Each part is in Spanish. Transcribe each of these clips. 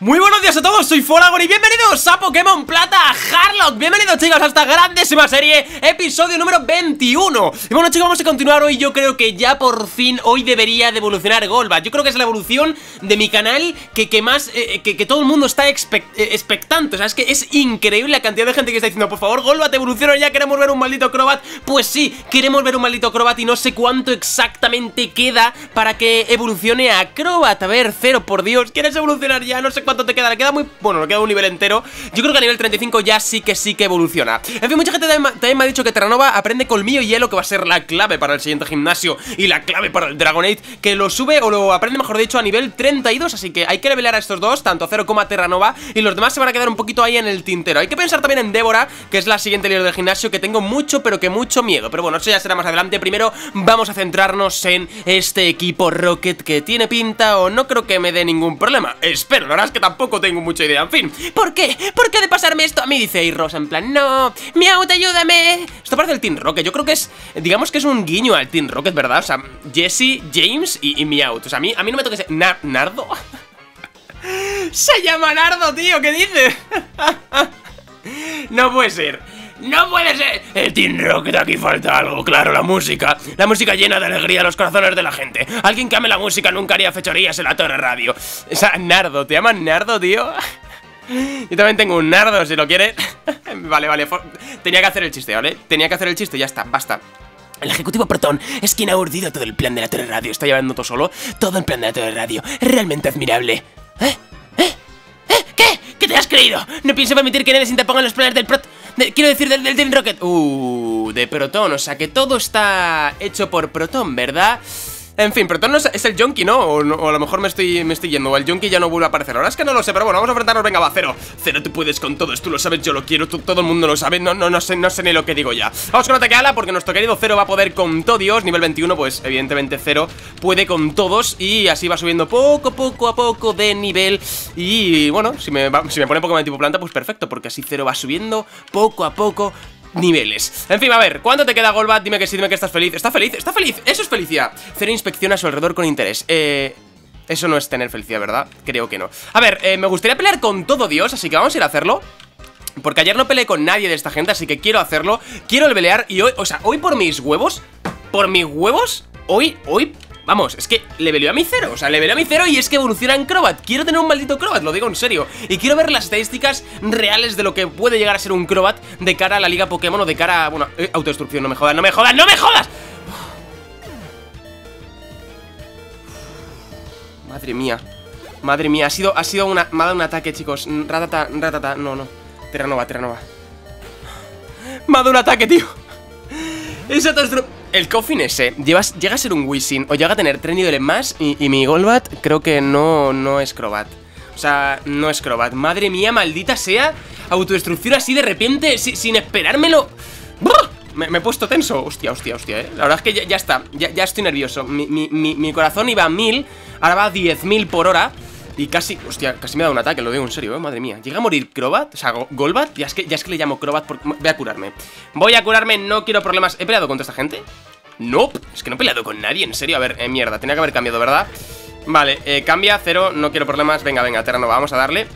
Muy buenos días a todos, soy Folagor y bienvenidos a Pokémon Plata Harlock Bienvenidos chicos a esta grandísima serie, episodio número 21 Y bueno chicos, vamos a continuar hoy, yo creo que ya por fin hoy debería de evolucionar Golbat. Yo creo que es la evolución de mi canal que, que más, eh, que, que, todo el mundo está expect, eh, expectante. O sea, es que es increíble la cantidad de gente que está diciendo Por favor Golbat, evoluciona ya, queremos ver un maldito Crobat Pues sí, queremos ver un maldito Crobat y no sé cuánto exactamente queda para que evolucione a Crobat A ver, Cero, por Dios, ¿quieres evolucionar ya? No sé cuánto ¿Cuánto te queda? Le queda muy... Bueno, le queda un nivel entero. Yo creo que a nivel 35 ya sí que sí que evoluciona. En fin, mucha gente también, me ha dicho que Terranova aprende colmillo y hielo Que va a ser la clave para el siguiente gimnasio Y la clave para el Dragonite Que lo sube o lo aprende, mejor dicho, a nivel 32 Así que hay que levelear a estos dos Tanto Cero como a Terranova Y los demás se van a quedar un poquito ahí en el tintero. Hay que pensar también en Débora Que es la siguiente líder del gimnasio Que tengo mucho, pero que mucho miedo. Pero bueno, eso ya será más adelante. Primero vamos a centrarnos en este equipo Rocket Que tiene pinta o no creo que me dé ningún problema. Espero, la verdad que tampoco tengo mucha idea En fin, ¿por qué? ¿Por qué de pasarme esto a mí? Dice Rosa en plan, no, Meowth, ayúdame Esto parece el Team Rocket, yo creo que es, digamos que es un guiño al Team Rocket, ¿verdad? O sea, Jesse, James y, y Meowth O sea, a mí, a mí no me toques... ¿Nardo? Se llama Nardo, tío, ¿qué dice? no puede ser ¡No puede ser! El Team Rocket aquí falta algo, claro, la música La música llena de alegría los corazones de la gente Alguien que ame la música nunca haría fechorías en la torre radio Esa, Nardo, ¿te llaman Nardo, tío? Yo también tengo un Nardo, si lo quieres Vale, vale, tenía que hacer el chiste, ¿vale? Tenía que hacer el chiste, ya está, basta el ejecutivo Proton es quien ha urdido todo el plan de la Torre Radio. Está llevando todo solo todo el plan de la Torre Radio. Realmente admirable. ¿Eh? ¿Eh? ¿Eh? ¿Qué? ¿Qué te has creído? No pienso permitir que nadie se interponga los planes del Quiero decir, del, del Team Rocket. Uh, de Proton, o sea que todo está hecho por Proton, ¿verdad? En fin, Proton no es, el Junkie, ¿no? O, a lo mejor me estoy, me estoy yendo O el Junkie ya no vuelve a aparecer. Ahora es que no lo sé, pero bueno, vamos a enfrentarnos Venga, va, Cero. Cero, tú puedes con todo Tú lo sabes, yo lo quiero Todo el mundo lo sabe No, no, no sé, no sé ni lo que digo ya. Vamos con ataque ala Porque nuestro querido Cero va a poder con todos Nivel 21, pues evidentemente Cero puede con todos Y así va subiendo poco, poco a poco de nivel Y bueno, si me, si me pone Pokémon de tipo planta Pues perfecto, porque así Cero va subiendo poco a poco niveles En fin, a ver, ¿cuánto te queda Golbat? Dime que sí, dime que estás feliz ¿Está feliz? ¿Está feliz? Eso es felicidad Cero inspecciona a su alrededor con interés Eh... Eso no es tener felicidad, ¿verdad? Creo que no A ver, eh, me gustaría pelear con todo Dios Así que vamos a ir a hacerlo porque ayer no peleé con nadie de esta gente, así que quiero hacerlo Quiero el pelear y hoy, o sea, hoy por mis huevos Por mis huevos Hoy, hoy Vamos, es que le a mi cero, o sea, le a mi cero y es que evoluciona en Crobat. Quiero tener un maldito Crobat, lo digo en serio. Y quiero ver las estadísticas reales de lo que puede llegar a ser un Crobat De cara a la liga Pokémon o de cara a, bueno, eh, autodestrucción, no me jodas, no me jodas, no me jodas. Madre mía Madre mía, ha sido, ha sido una, me ha dado un ataque, chicos. Ratata, ratata, no, no. Terranova, Terranova. Me ha dado un ataque, tío. Es autodestrucción el Coffin ese llega a ser un Wisin o llega a tener tres niveles más y, mi Golbat creo que no, no es Crobat. O sea, no es Crobat. Madre mía, maldita sea. Autodestrucción así de repente, sin esperármelo. Me, he puesto tenso. Hostia, hostia, hostia, eh. La verdad es que ya, está. Ya, estoy nervioso. Mi, mi, corazón iba a mil. Ahora va a 10.000 por hora. Y casi, hostia, casi me ha dado un ataque, lo digo en serio, ¿eh? madre mía ¿Llega a morir Crobat? O sea, Golbat, ya es que, ya es que le llamo Crobat porque... Voy a curarme Voy a curarme, no quiero problemas ¿He peleado contra esta gente? No, es que no he peleado con nadie, en serio A ver, eh, mierda, tenía que haber cambiado, ¿verdad? Vale, eh, cambia, cero, no quiero problemas Venga, venga, Terrano, vamos a darle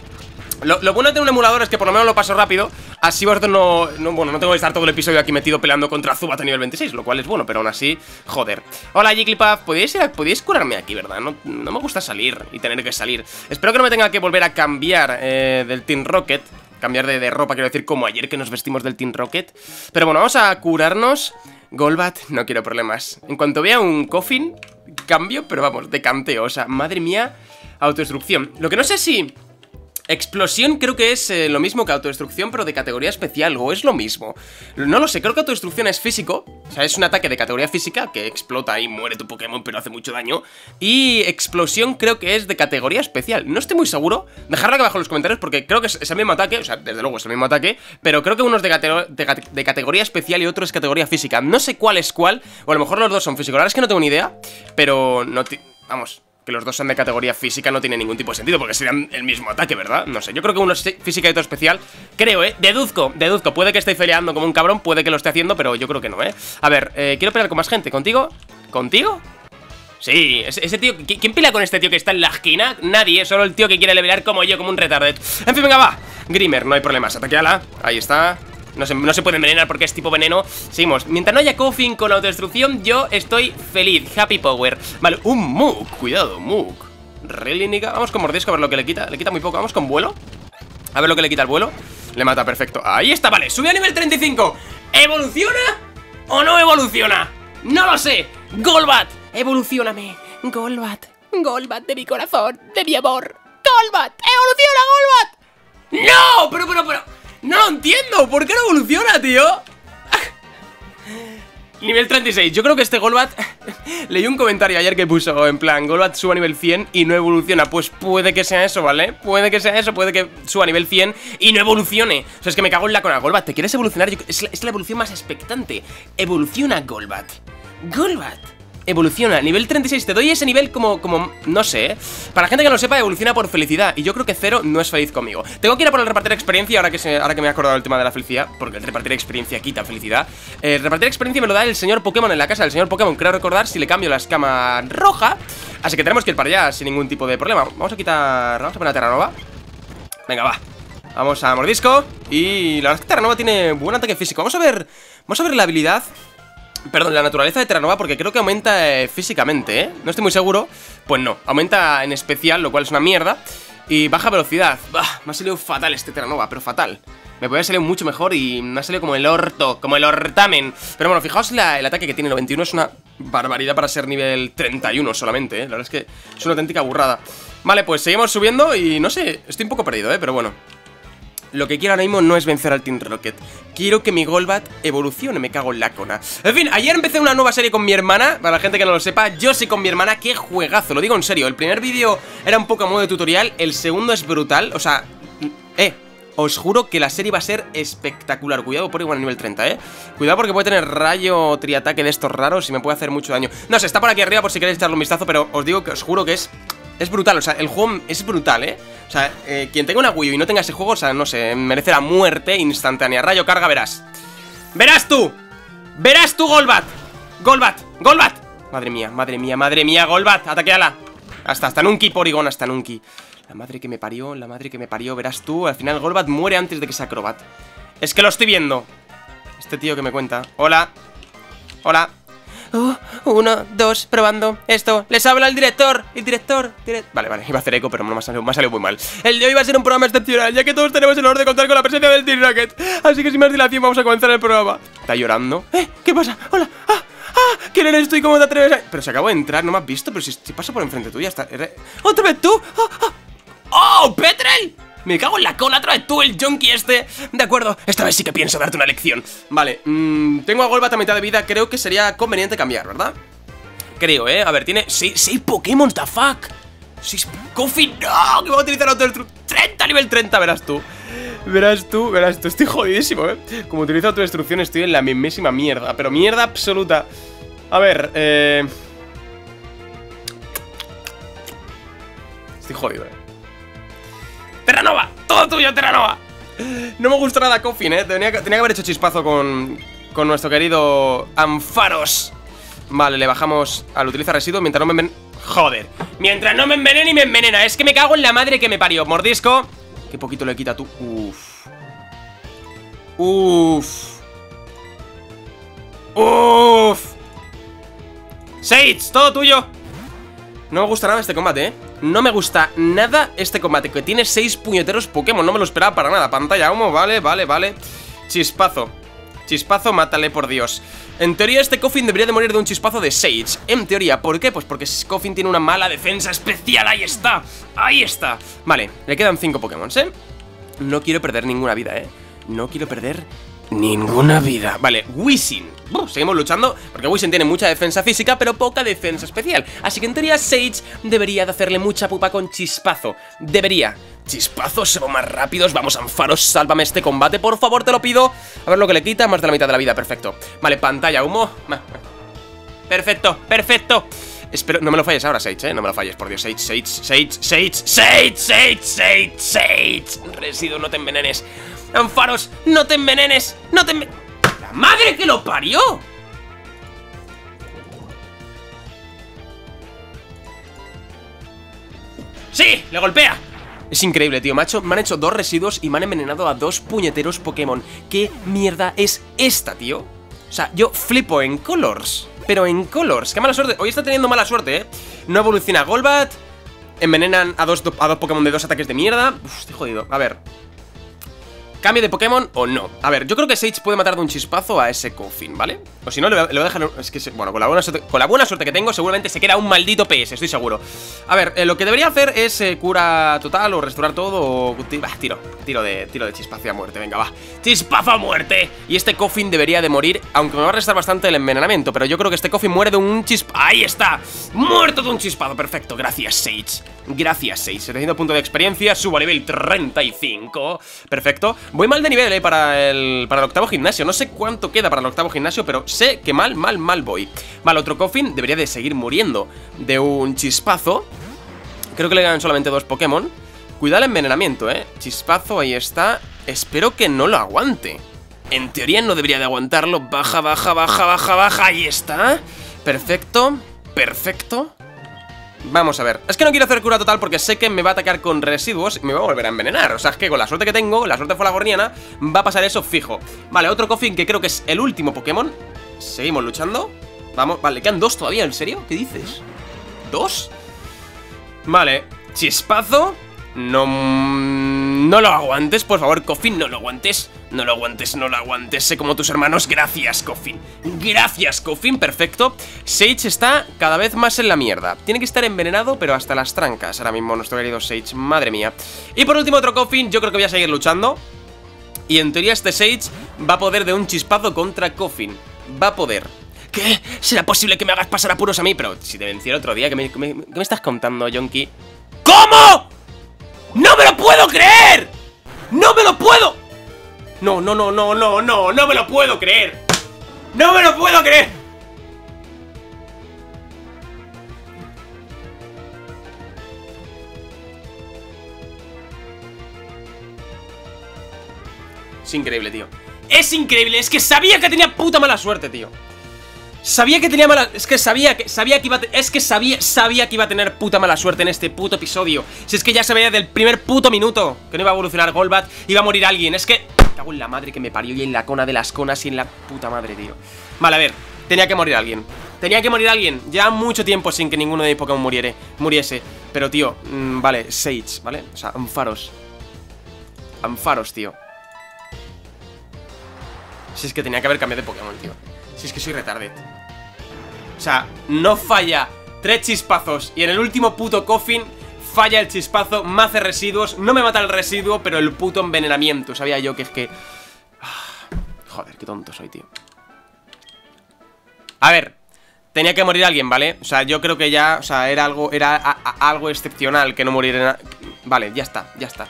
lo, bueno de un emulador es que por lo menos lo paso rápido. Así vosotros no, no, bueno, no tengo que estar todo el episodio aquí metido peleando contra Zubat a nivel 26 Lo cual es bueno, pero aún así, joder. Hola Jigglypuff, ¿podéis, podéis curarme aquí, verdad? No, me gusta salir y tener que salir. Espero que no me tenga que volver a cambiar eh, del Team Rocket. Cambiar de, de ropa, quiero decir, como ayer que nos vestimos del Team Rocket. Pero bueno, vamos a curarnos. Golbat, no quiero problemas. En cuanto vea un coffin, cambio, pero vamos, de canteo O sea, madre mía, autodestrucción. Lo que no sé si Explosión creo que es eh, lo mismo que autodestrucción, pero de categoría especial, o es lo mismo. No lo sé, creo que autodestrucción es físico, o sea, es un ataque de categoría física que explota y muere tu Pokémon, pero hace mucho daño. Y explosión creo que es de categoría especial. No estoy muy seguro, dejadlo aquí abajo en los comentarios porque creo que es, el mismo ataque, o sea, desde luego es el mismo ataque, pero creo que uno es de, de, categoría especial y otro es categoría física. No sé cuál es cuál, o a lo mejor los dos son físicos, la verdad es que no tengo ni idea, pero no... Vamos, que los dos sean de categoría física no tiene ningún tipo de sentido, porque serían el mismo ataque, ¿verdad? No sé, yo creo que uno es física y otro especial. Creo, ¿eh? Deduzco, deduzco. Puede que esté peleando como un cabrón, puede que lo esté haciendo, pero yo creo que no, ¿eh? A ver, eh, quiero pelear con más gente. ¿Contigo? ¿Contigo? Sí, ese, tío... ¿Quién pelea con este tío que está en la esquina? Nadie, solo el tío que quiere levelear como yo, como un retarded En fin, venga, va Grimmer, no hay problemas, ataqueala Ahí está no se, no se, puede envenenar porque es tipo veneno. Seguimos, mientras no haya coffin con autodestrucción Yo estoy feliz, happy power. Vale, un Mook, cuidado, Mook Really, Vamos con mordisco a ver lo que le quita. Le quita muy poco, vamos con vuelo. A ver lo que le quita el vuelo. Le mata, perfecto. Ahí está, vale, sube a nivel 35 ¿Evoluciona o no evoluciona? No lo sé. Golbat. Evolucioname, Golbat. Golbat de mi corazón, de mi amor. Golbat, evoluciona, Golbat. No, pero, pero, pero. No lo entiendo. ¿Por qué no evoluciona, tío? Nivel 36, yo creo que este Golbat Leí un comentario ayer que puso En plan, Golbat suba a nivel 100 y no evoluciona Pues puede que sea eso, ¿vale? Puede que sea eso, puede que suba a nivel 100 Y no evolucione O sea, es que me cago en la cona Golbat, ¿te quieres evolucionar? Es es la evolución más expectante Evoluciona Golbat Golbat evoluciona. Nivel 36, te doy ese nivel como, como, no sé, ¿eh? Para gente que no lo sepa, evoluciona por felicidad. Y yo creo que Cero no es feliz conmigo. Tengo que ir a por el repartir experiencia ahora que, se, ahora que me he acordado del tema de la felicidad, porque el repartir experiencia quita felicidad. El repartir experiencia me lo da el señor Pokémon en la casa del señor Pokémon. Creo recordar si le cambio la escama roja. Así que tenemos que ir para allá sin ningún tipo de problema. Vamos a quitar, vamos a poner a Terranova. Venga, va. Vamos a mordisco Y la verdad es que Terranova tiene buen ataque físico Vamos a ver, vamos a ver la habilidad Perdón, la naturaleza de Terranova porque creo que aumenta eh, físicamente, ¿eh? No estoy muy seguro. Pues no, aumenta en especial, lo cual es una mierda Y baja velocidad. Bah, Me ha salido fatal este Terranova, pero fatal. Me podría salir mucho mejor y me ha salido como el orto Como el ortamen. Pero bueno, fijaos el ataque que tiene. 91 Es una barbaridad para ser nivel 31 solamente, ¿eh? La verdad es que es una auténtica burrada. Vale, pues seguimos subiendo y no sé Estoy un poco perdido, ¿eh? Pero bueno lo que quiero ahora mismo no es vencer al Team Rocket Quiero que mi Golbat evolucione, me cago en la cona En fin, ayer empecé una nueva serie con mi hermana Para la gente que no lo sepa, yo sé con mi hermana Qué juegazo, lo digo en serio El primer vídeo era un poco a modo de tutorial El segundo es brutal, o sea... Eh, os juro que la serie va a ser espectacular Cuidado por igual a nivel 30, ¿eh? Cuidado porque puede tener rayo triataque de estos raros Y me puede hacer mucho daño No sé, está por aquí arriba por si queréis echarle un vistazo Pero os digo que os juro que es... Es brutal, o sea, el juego es brutal, ¿eh? O sea, eh, quien tenga una Wii y no tenga ese juego, o sea, no sé, merece la muerte instantánea. Rayo, carga, verás. ¡Verás tú! ¡Verás tú, Golbat! ¡Golbat! ¡Golbat! Madre mía, madre mía, madre mía, Golbat, ataqueala. Hasta, hasta Nunki, Porygon, hasta Nunki. La madre que me parió, la madre que me parió, verás tú. Al final Golbat muere antes de que sea Acrobat. Es que lo estoy viendo. Este tío que me cuenta. Hola. Hola. Uh, uno, dos, probando esto Les habla el director, el director Vale, vale, iba a hacer eco, pero me ha, salido, muy mal El de hoy va a ser un programa excepcional Ya que todos tenemos el honor de contar con la presencia del Team Rocket Así que sin más dilación vamos a comenzar el programa Está llorando ¿Eh? ¿Qué pasa? Hola ¡Ah! ¡Ah! ¿Quién eres tú y cómo te atreves a...? Pero se acabó de entrar, no me has visto Pero si, si paso por enfrente tuya está... ¿Otra vez tú? ¡Ah! ¡Ah! ¡Oh, Petrel! Me cago en la cola, otra vez tú, el junkie este De acuerdo, esta vez sí que pienso darte una lección Vale, mmm, tengo a Golbat a mitad de vida Creo que sería conveniente cambiar, ¿verdad? Creo, ¿eh? A ver, tiene 6 Pokémon, the fuck 6 Coffee, no, que voy a utilizar otro 30, nivel 30, verás tú Verás tú, verás tú, estoy jodidísimo, ¿eh? Como utilizo autodestrucción estoy en la mismísima mierda Pero mierda absoluta A ver, eh... Estoy jodido, ¿eh? ¡Terranova! ¡Todo tuyo, Terranova! No me gusta nada Coffin, ¿eh? Tenía que, haber hecho chispazo con, nuestro querido Anfaros Vale, le bajamos al utiliza residuo mientras no me envenena Joder, mientras no me envenene y me envenena. Es que me cago en la madre que me parió. Mordisco. Qué poquito le quita tú. Uf. Uf. Uf. Sage, todo tuyo. No me gusta nada este combate, eh no me gusta nada este combate Que tiene seis puñeteros Pokémon No me lo esperaba para nada Pantalla humo, vale, vale, vale Chispazo Chispazo, mátale, por Dios En teoría este Coffin debería de morir de un chispazo de Sage En teoría, ¿por qué? Pues porque Coffin tiene una mala defensa especial Ahí está, ahí está Vale, le quedan cinco Pokémon, ¿eh? No quiero perder ninguna vida, ¿eh? No quiero perder Ninguna vida. Vale, Wisin. Seguimos luchando, porque Wisin tiene mucha defensa física, pero poca defensa especial. Así que en teoría Sage debería de hacerle mucha pupa con Chispazo. Debería. Chispazo, se más rápidos, vamos Anfaros, sálvame este combate, por favor, te lo pido. A ver lo que le quita, más de la mitad de la vida, perfecto. Vale, pantalla, humo. Perfecto, perfecto. Espero, no me lo falles ahora, Sage, eh. No me lo falles, por Dios. Sage, Sage, Sage, Sage, Sage, Sage, Sage, Sage. Residuo, no te envenenes. Anfaros, no te envenenes, no te envenenes. ¡La madre que lo parió! ¡Sí! ¡Le golpea! Es increíble, tío, macho. Me han hecho dos residuos y me han envenenado a dos puñeteros Pokémon. ¿Qué mierda es esta, tío? O sea, yo flipo en Colors. Pero en Colors. Qué mala suerte. Hoy está teniendo mala suerte, ¿eh? No evoluciona Golbat. Envenenan a dos, a dos Pokémon de dos ataques de mierda. Uf, estoy jodido. A ver. ¿Cambio de Pokémon o no? A ver, yo creo que Sage puede matar de un chispazo a ese Coffin, ¿vale? O si no, le voy a dejar... Es que, bueno, con la, buena suerte, que tengo, seguramente se queda un maldito PS, estoy seguro A ver, eh, lo que debería hacer es eh, cura total o restaurar todo o... Bah, tiro, tiro de, tiro de chispazo a muerte, venga, va ¡Chispazo a muerte! Y este Coffin debería de morir, aunque me va a restar bastante el envenenamiento Pero yo creo que este Coffin muere de un chispazo ¡Ahí está! ¡Muerto de un chispazo! Perfecto, gracias, Sage Gracias, 6. 700 puntos de experiencia, subo a nivel 35. Perfecto. Voy mal de nivel, eh, para el, para el octavo gimnasio. No sé cuánto queda para el octavo gimnasio, pero sé que mal, mal, mal voy. Vale, otro Coffin debería de seguir muriendo de un chispazo. Creo que le quedan solamente dos Pokémon. Cuidado el envenenamiento, eh. Chispazo, ahí está. Espero que no lo aguante. En teoría no debería de aguantarlo. Baja, baja, baja, baja, baja. Ahí está. Perfecto. Perfecto. Vamos a ver, es que no quiero hacer cura total porque sé que me va a atacar con residuos y me va a volver a envenenar. O sea, es que con la suerte que tengo, la suerte fue la gorniana, va a pasar eso fijo. Vale, otro Coffin que creo que es el último Pokémon. Seguimos luchando. Vamos, vale, quedan dos todavía, ¿en serio? ¿Qué dices? ¿Dos? Vale, chispazo. No... No lo aguantes, por favor, Coffin, no lo aguantes No lo aguantes, no lo aguantes Sé como tus hermanos, gracias, Coffin Gracias, Coffin, perfecto Sage está cada vez más en la mierda Tiene que estar envenenado, pero hasta las trancas Ahora mismo nuestro querido Sage, madre mía Y por último otro Coffin, yo creo que voy a seguir luchando Y en teoría este Sage va a poder de un chispazo contra Coffin Va a poder ¿Qué? ¿Será posible que me hagas pasar apuros a mí? Pero si te vencí el otro día, ¿qué me, qué me estás contando, Yonki? ¿Cómo? ¡No me lo puedo creer! ¡No me lo puedo! No, no, no, no, no, no, no me lo puedo creer. ¡No me lo puedo creer! Es increíble, tío. Es increíble, es que sabía que tenía puta mala suerte, tío. Sabía que tenía mala... Es que sabía que... Sabía que iba a... Es que sabía... Sabía que iba a tener puta mala suerte en este puto episodio. Si es que ya se veía del primer puto minuto Que no iba a evolucionar Golbat Iba a morir alguien. Es que... Cago en la madre que me parió Y en la cona de las conas y en la puta madre, tío. Vale, a ver Tenía que morir alguien. Tenía que morir alguien. Ya mucho tiempo sin que ninguno de mis Pokémon muriere, muriese. Pero, tío, mmm, vale, Sage, ¿vale? O sea, Ampharos. Ampharos, tío. Si es que tenía que haber cambiado de Pokémon, tío. Si es que soy retarded. O sea, no falla tres chispazos y en el último puto coffin falla el chispazo, me hace residuos, no me mata el residuo, pero el puto envenenamiento. Sabía yo que es que... Ah, joder, qué tonto soy, tío. A ver, tenía que morir alguien, ¿vale? O sea, yo creo que ya, o sea, era algo, era algo excepcional que no muriera... Vale, ya está, ya está.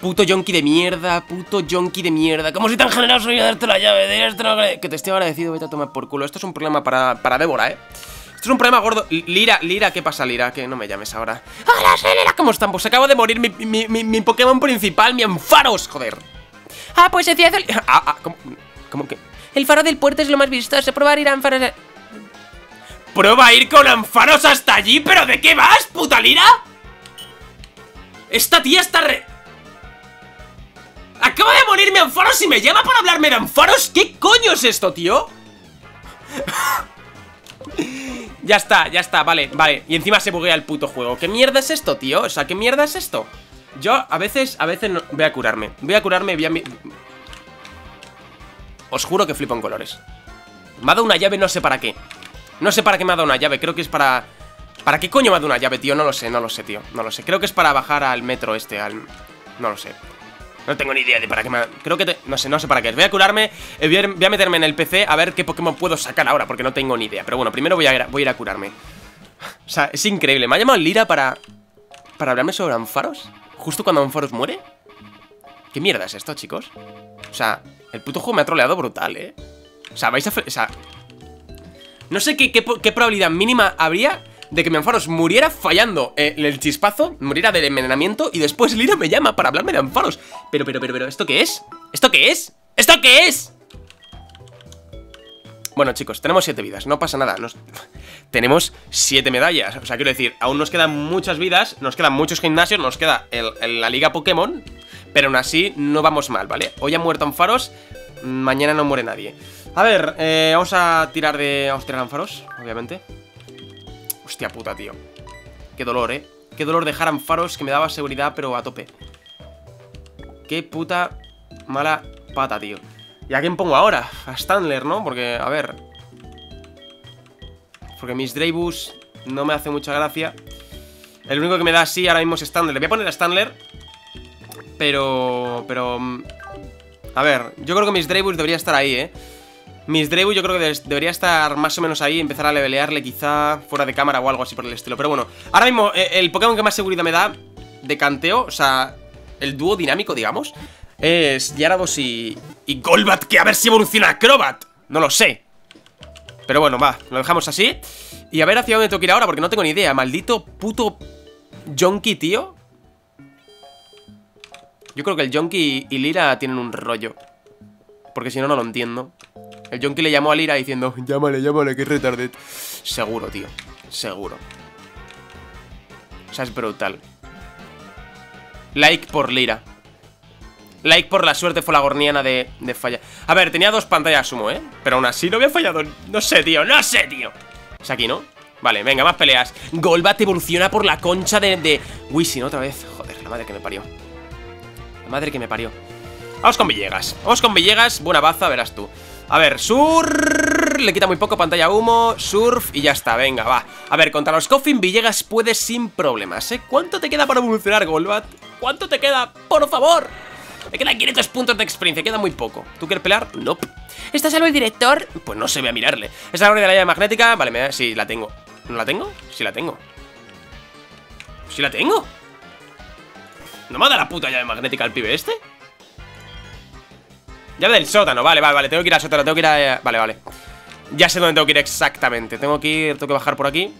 Puto yonki de mierda, puto yonki de mierda. ¿Cómo soy tan generoso y a darte la llave de esto? Que te estoy agradecido, vete a tomar por culo. Esto es un problema para, para Débora, ¿eh? Esto es un problema gordo. Lira, Lira, ¿qué pasa, Lira? Que no me llames ahora. Hola, Lira, ¿cómo están? Pues acabo de morir mi, mi, mi, Pokémon principal, mi Anfaros, joder. Ah, pues decía... Ah, ah, ¿cómo, ¿cómo que? El faro del puerto es lo más visto. Se prueba a ir a Anfaros... ¿Prueba a ir con Anfaros hasta allí? ¿Pero de qué vas, puta Lira? Esta tía está re... Acaba de morirme Anfaros y me llama para hablarme de Anfaros ¿Qué coño es esto, tío? Ya está, ya está, vale, vale. Y encima se buguea el puto juego. ¿Qué mierda es esto, tío? O sea, ¿qué mierda es esto? Yo a veces, a veces no... voy a curarme. Voy a curarme, voy a... Os juro que flipo en colores. Me ha dado una llave, no sé para qué. No sé para qué me ha dado una llave, creo que es para... ¿Para qué coño me ha dado una llave, tío? No lo sé, no lo sé, tío. No lo sé, creo que es para bajar al metro este, al... No lo sé no tengo ni idea de para qué me... Creo que... No sé, no sé para qué. Voy a curarme, eh, voy a, meterme en el PC a ver qué Pokémon puedo sacar ahora, porque no tengo ni idea. Pero bueno, primero voy a ir a, voy a, curarme. O sea, es increíble. Me ha llamado Lira para... Para hablarme sobre Anfaros. Justo cuando Anfaros muere. ¿Qué mierda es esto, chicos? O sea, el puto juego me ha troleado brutal, ¿eh? O sea, vais a... O sea... No sé qué, qué probabilidad mínima habría de que mi muriera fallando eh, el chispazo, muriera del envenenamiento y después Lira me llama para hablarme de Anfaros. Pero, pero, pero, pero, ¿esto qué es? ¿Esto qué es? ¿Esto qué es? Bueno, chicos, tenemos 7 vidas, no pasa nada. Nos... tenemos 7 medallas. O sea, quiero decir, aún nos quedan muchas vidas, nos quedan muchos gimnasios, nos queda la liga Pokémon, pero aún así no vamos mal, ¿vale? Hoy han muerto Anfaros, mañana no muere nadie. A ver, eh, vamos a tirar de... Vamos a tirar obviamente. Hostia puta, tío. Qué dolor, ¿eh? Qué dolor dejar Anfaros que me daba seguridad, pero a tope. Qué puta mala pata, tío. ¿Y a quién pongo ahora? A Stanler, ¿no? Porque, a ver... Porque mis Dreybus no me hace mucha gracia. El único que me da así ahora mismo es Stanler. Le voy a poner a Stanler. Pero... Pero... Mm, a ver, yo creo que mis Dreybus debería estar ahí, ¿eh? Mis Dreybus yo creo que debería estar más o menos ahí Empezar a levelearle quizá fuera de cámara o algo así por el estilo Pero bueno, ahora mismo eh, el Pokémon que más seguridad me da De canteo, o sea, el dúo dinámico, digamos es Gyarados y, y Golbat, que a ver si evoluciona Acrobat. No lo sé. Pero bueno, va, lo dejamos así. Y a ver hacia dónde tengo que ir ahora, porque no tengo ni idea. Maldito puto Jonky, tío. Yo creo que el Jonky y Lira tienen un rollo. Porque si no, no lo entiendo. El le llamó a Lira diciendo, llámale, llámale, que retarded. Seguro, tío. Seguro. O sea, es brutal. Like por Lira. Like por la suerte fue la gorniana de, de falla. A ver, tenía dos pantallas sumo, ¿eh? Pero aún así no había fallado. No sé, tío, no sé, tío. Es aquí, ¿no? Vale, venga, más peleas. Golbat evoluciona por la concha de, de... ¿no? otra vez. Joder, la madre que me parió. La madre que me parió. Vamos con Villegas. Vamos con Villegas. Buena baza, verás tú. A ver, Sur... Le quita muy poco pantalla humo, Surf y ya está, venga, va A ver, contra los Coffin Villegas puedes sin problemas, ¿eh? ¿Cuánto te queda para evolucionar, Golbat? ¿Cuánto te queda? ¡Por favor! Me quedan 500 puntos de experiencia, queda muy poco. ¿Tú quieres pelear? No. Nope. ¿Está salvo el director? Pues no se ve a mirarle. ¿Esa la de la llave magnética? Vale, me sí, la tengo. ¿No la tengo? Sí la tengo. ¿Sí la tengo? ¿No me da la puta llave magnética al pibe este? Llave del sótano, vale, vale, vale Tengo que ir al sótano, tengo que ir a... Vale, vale. Ya sé dónde tengo que ir exactamente Tengo que ir, tengo que bajar por aquí.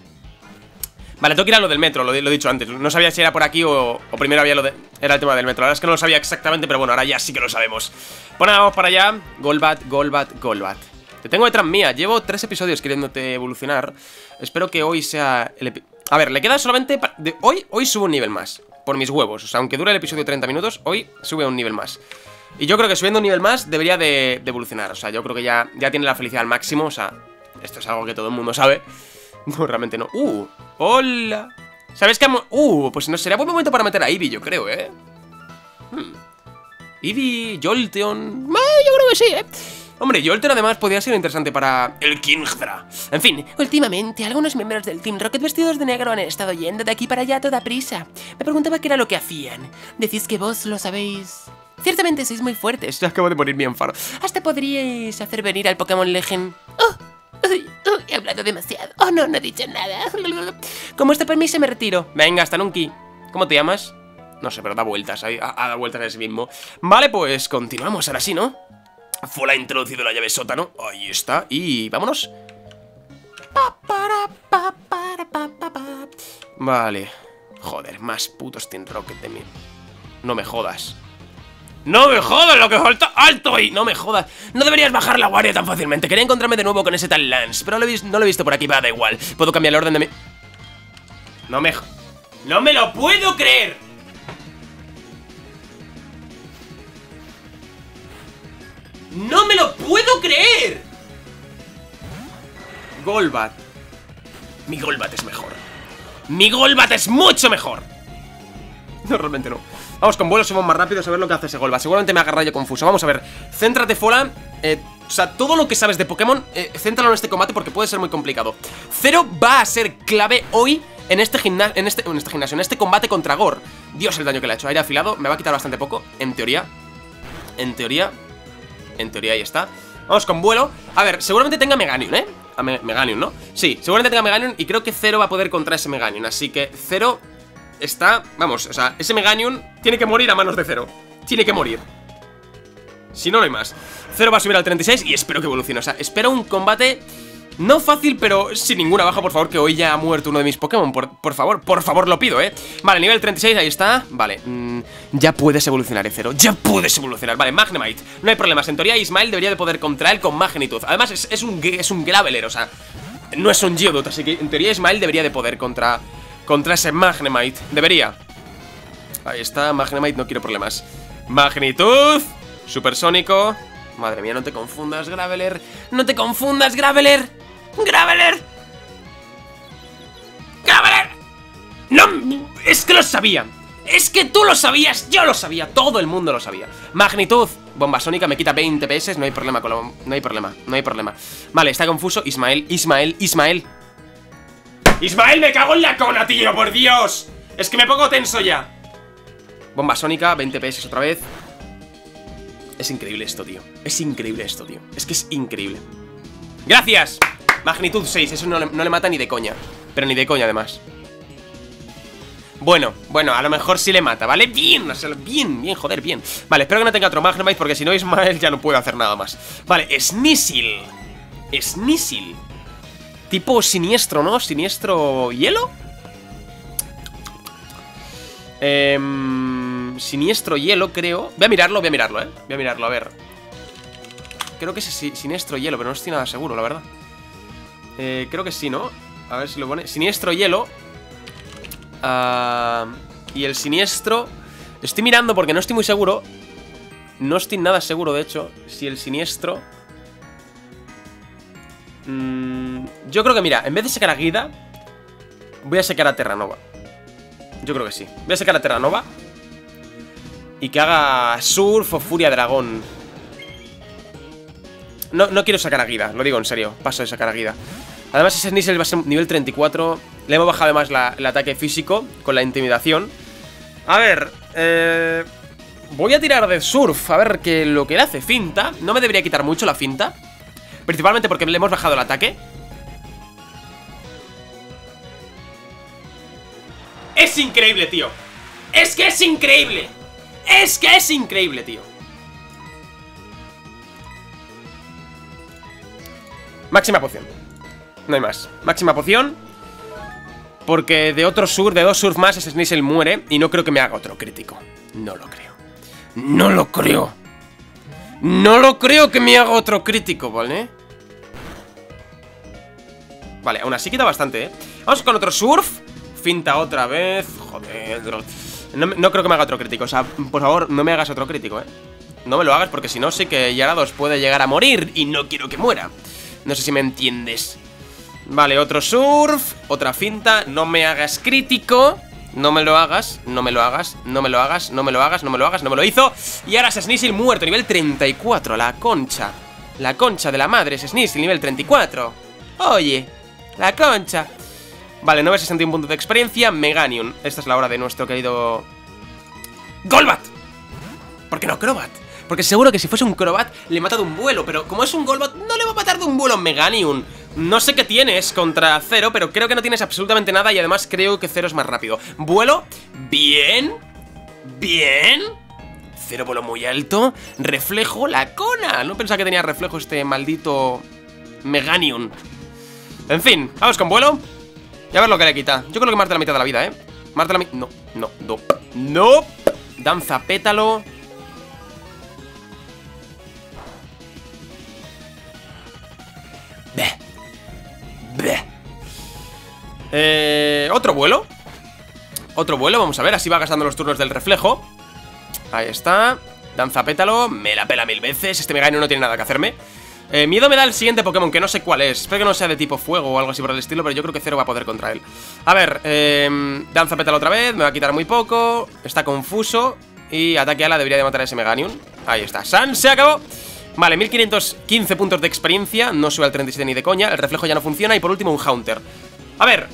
Vale, tengo que ir a lo del metro, lo, he dicho antes No sabía si era por aquí o, primero había lo de... Era el tema del metro, ahora es que no lo sabía exactamente Pero bueno, ahora ya sí que lo sabemos. Bueno, vamos para allá Golbat, Golbat, Golbat. Te tengo detrás mía, llevo tres episodios queriéndote evolucionar Espero que hoy sea el A ver, le queda solamente... Hoy, hoy subo un nivel más Por mis huevos, o sea, aunque dure el episodio 30 minutos Hoy sube un nivel más y yo creo que subiendo un nivel más debería de, evolucionar O sea, yo creo que ya, ya tiene la felicidad al máximo O sea, esto es algo que todo el mundo sabe No, realmente no. ¡Uh! ¡Hola! ¿Sabes qué? ¡Uh! Pues no sería buen momento para meter a Eevee, yo creo, ¿eh? Hmm. Eevee, Jolteon... yo creo que sí, ¿eh? Hombre, Jolteon además podría ser interesante para el Kingdra. En fin. Últimamente, algunos miembros del Team Rocket vestidos de negro han estado yendo de aquí para allá a toda prisa. Me preguntaba qué era lo que hacían. Decís que vos lo sabéis. Ciertamente sois muy fuertes. Acabo de morir bien faro. Hasta podríais hacer venir al Pokémon Legend. ¡Oh! he hablado demasiado. Oh, no, no he dicho nada. Como este permiso me retiro. Venga, hasta nunca. ¿Cómo te llamas? No sé, pero da vueltas, ha, dado vueltas a sí mismo. Vale, pues continuamos ahora sí, ¿no? Full ha introducido la llave sótano. Ahí está. Y vámonos. Vale. Joder, más putos Team Rocket de mí. No me jodas. ¡No me jodas lo que falta! ¡Alto ahí! ¡No me jodas! No deberías bajar la guardia tan fácilmente. Quería encontrarme de nuevo con ese tal Lance, pero no lo he visto por aquí, va, da igual. Puedo cambiar el orden de mi... No me... ¡No me lo puedo creer! ¡No me lo puedo creer! Golbat. Mi Golbat es mejor. Mi Golbat es mucho mejor. No, realmente no. Vamos, con vuelo somos más rápidos a ver lo que hace ese Golbat Seguramente me agarra yo confuso. Vamos a ver, céntrate Fola eh, O sea, todo lo que sabes de Pokémon eh, Céntralo en este combate porque puede ser muy complicado. Cero va a ser clave hoy en este, gimnasio, en, este, en este en este combate contra Gor Dios el daño que le ha hecho, aire afilado Me va a quitar bastante poco, en teoría. En teoría En teoría ahí está. Vamos con vuelo. A ver, seguramente tenga Meganium, ¿eh? A Meganium, ¿no? Sí, seguramente tenga Meganium Y creo que Cero va a poder contra ese Meganium Así que Cero está... Vamos, o sea, ese Meganium tiene que morir a manos de Cero. Tiene que morir. Si no, no hay más. Cero va a subir al 36 y espero que evolucione. O sea, espero un combate No fácil, pero sin ninguna baja, por favor, que hoy ya ha muerto uno de mis Pokémon. Por, por favor, por favor, lo pido, ¿eh? Vale, nivel 36, ahí está. Vale, mm, ya puedes evolucionar, Cero. Ya puedes evolucionar. Vale, Magnemite. No hay problemas. En teoría, Ismael debería de poder contra él con Magnitud. Además, es, un, es un Graveler, o sea, no es un Geodude. Así que en teoría, Ismael debería de poder contra, contra ese Magnemite. Debería. Ahí está, Magnemite, no quiero problemas. Magnitud. Supersónico. Madre mía, no te confundas, Graveler. No te confundas, Graveler. ¡Graveler! ¡Graveler! ¡No! Es que lo sabía. Es que tú lo sabías, yo lo sabía, todo el mundo lo sabía. Magnitud, bomba sónica, me quita 20 PS, no hay problema con No hay problema, no hay problema. Vale, está confuso. Ismael, Ismael, Ismael. ¡Ismael, me cago en la cona, tío! ¡Por Dios! Es que me pongo tenso ya. Bomba sónica, 20 PS otra vez. Es increíble esto, tío. Es increíble esto, tío. Es que es increíble. ¡Gracias! Magnitud 6, eso no le, mata ni de coña Pero ni de coña además bueno, bueno, a lo mejor sí le mata, ¿vale? Bien, bien, bien, joder, bien Vale, espero que no tenga otro Magnemite porque si no Ismael ya no puede hacer nada más Vale, Sneasel Sneasel Tipo siniestro, ¿no? Siniestro hielo eh, Siniestro hielo, creo Voy a mirarlo, voy a mirarlo, ¿eh? Voy a mirarlo, a ver Creo que es siniestro hielo, pero no estoy nada seguro, la verdad eh, creo que sí, ¿no? A ver si lo pone. Siniestro hielo. Ah, y el siniestro... Estoy mirando porque no estoy muy seguro. No estoy nada seguro, de hecho, si el siniestro... Mm, yo creo que, mira, en vez de sacar a Guida, voy a sacar a Terranova. Yo creo que sí. Voy a sacar a Terranova. Y que haga Surf o Furia Dragón. No, no quiero sacar a Guida, lo digo en serio. Paso de sacar a Guida. Además ese Sneasel va a ser nivel 34 Le hemos bajado además el ataque físico Con la intimidación A ver, eh, Voy a tirar de surf, a ver qué lo que le hace Finta, no me debería quitar mucho la finta Principalmente porque le hemos bajado el ataque Es increíble, tío Es que es increíble Es que es increíble, tío Máxima poción no hay más. Máxima poción. Porque de otro sur, de dos surf más, ese Sneasel muere. Y no creo que me haga otro crítico. No lo creo. No lo creo. No lo creo que me haga otro crítico, ¿vale? Vale, aún así quita bastante, ¿eh? Vamos con otro surf. Finta otra vez. Joder. No, no creo que me haga otro crítico. O sea, por favor, no me hagas otro crítico, ¿eh? No me lo hagas porque si no sé que Yarados puede llegar a morir y no quiero que muera. No sé si me entiendes. Vale, otro surf, otra finta No me hagas crítico No me lo hagas, no me lo hagas, no me lo hagas No me lo hagas, no me lo hagas, no me lo hizo Y ahora es Sneasel muerto, nivel 34 La concha, la concha de la madre Es Sneasel, nivel 34 Oye, la concha Vale, 961 puntos de experiencia Meganium, esta es la hora de nuestro querido Golbat ¿Por qué no Crobat? Porque seguro que si fuese un Crobat le mata de un vuelo Pero como es un Golbat no le va a matar de un vuelo Meganium no sé qué tienes contra Cero, pero creo que no tienes absolutamente nada y además creo que Cero es más rápido. Vuelo, bien, bien. Cero vuelo muy alto. Reflejo, la cona. No pensaba que tenía reflejo este maldito Meganium. En fin, vamos con vuelo. Y a ver lo que le quita. Yo creo que Marte la mitad de la vida, ¿eh? Marte la mitad... No, no, no. No. Danza pétalo. Beh. Eh, Otro vuelo Otro vuelo, vamos a ver, así va gastando los turnos del reflejo Ahí está Danza pétalo, me la pela mil veces Este Megaino no tiene nada que hacerme eh, Miedo me da el siguiente Pokémon, que no sé cuál es. Espero que no sea de tipo fuego o algo así por el estilo Pero yo creo que Cero va a poder contra él. A ver, eh, Danza pétalo otra vez, me va a quitar muy poco Está confuso Y ataque ala debería de matar a ese Meganium Ahí está, San, se acabó. Vale, 1515 puntos de experiencia No sube al 37 ni de coña El reflejo ya no funciona Y por último un Haunter. A ver.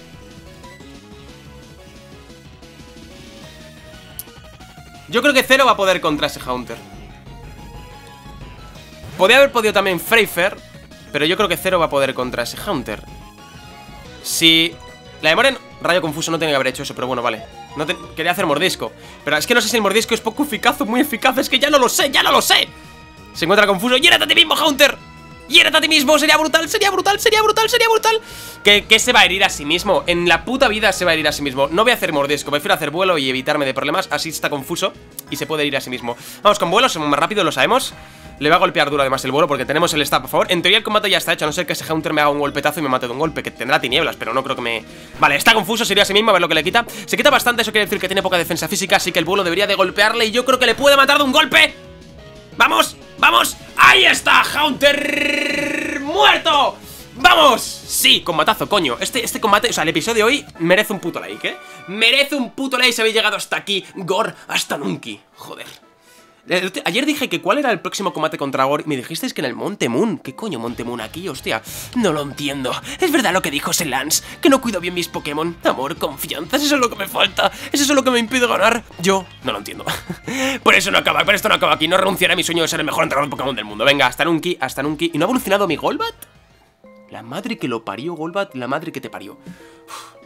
Yo creo que Zero va a poder contra ese Haunter Podría haber podido también Freyfer Pero yo creo que Zero va a poder contra ese Haunter Si... La de Moren, rayo confuso, no tenía que haber hecho eso Pero bueno, vale no Quería hacer mordisco Pero es que no sé si el mordisco es poco eficaz o muy eficaz Es que ya no lo sé, ya no lo sé se encuentra confuso. ¡Llénate a ti mismo, Haunter! Hiérate a ti mismo, sería brutal, sería brutal, sería brutal, sería brutal ¿Qué, ¿Qué, se va a herir a sí mismo? En la puta vida se va a herir a sí mismo No voy a hacer mordisco, prefiero hacer vuelo y evitarme de problemas Así está confuso y se puede ir a sí mismo Vamos con vuelo, somos más rápido, lo sabemos le va a golpear duro además el vuelo porque tenemos el stab, por favor En teoría el combate ya está hecho, a no ser que ese Haunter me haga un golpetazo y me mate de un golpe Que tendrá tinieblas, pero no creo que me... Vale, está confuso, sería a mismo, a ver lo que le quita Se quita bastante, eso quiere decir que tiene poca defensa física Así que el vuelo debería de golpearle y yo creo que le puede matar de un golpe ¡Vamos! ¡Vamos! ¡Ahí está! ¡Haunter! ¡Muerto! ¡Vamos! Sí, combatazo, coño Este, este combate, o sea, el episodio de hoy merece un puto like, ¿eh? Merece un puto like si habéis llegado hasta aquí Gore, hasta Nunki Joder Ayer dije que cuál era el próximo combate contra Gore y me dijisteis que en el Monte Moon. ¿Qué coño Monte Moon aquí, hostia? No lo entiendo. Es verdad lo que dijo Lance, que no cuido bien mis Pokémon. Amor, confianza, eso es lo que me falta. Eso es lo que me impide ganar. Yo no lo entiendo. por eso no acaba, por esto no acaba aquí. No renunciaré a mi sueño de ser el mejor entrenador Pokémon del mundo. Venga, hasta Nunki, hasta Nunki. ¿Y no ha evolucionado mi Golbat? La madre que lo parió, Golbat, la madre que te parió.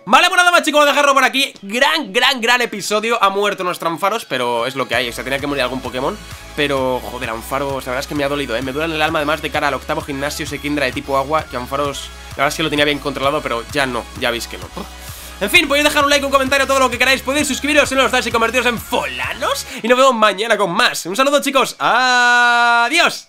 Vale, pues nada más chicos, voy a dejarlo por aquí. Gran, gran, gran episodio. Ha muerto nuestro Anfaros, pero es lo que hay. O sea, tenía que morir algún Pokémon. Pero, joder, Anfaros, la verdad es que me ha dolido, ¿eh? Me duele el alma además de cara al octavo gimnasio Sekindra de tipo agua Que Anfaros, la verdad es que lo tenía bien controlado Pero ya no, ya veis que no. En fin, podéis dejar un like, un comentario, todo lo que queráis. Podéis suscribiros si no lo estáis y convertiros en folanos. Y nos vemos mañana con más. Un saludo chicos, adiós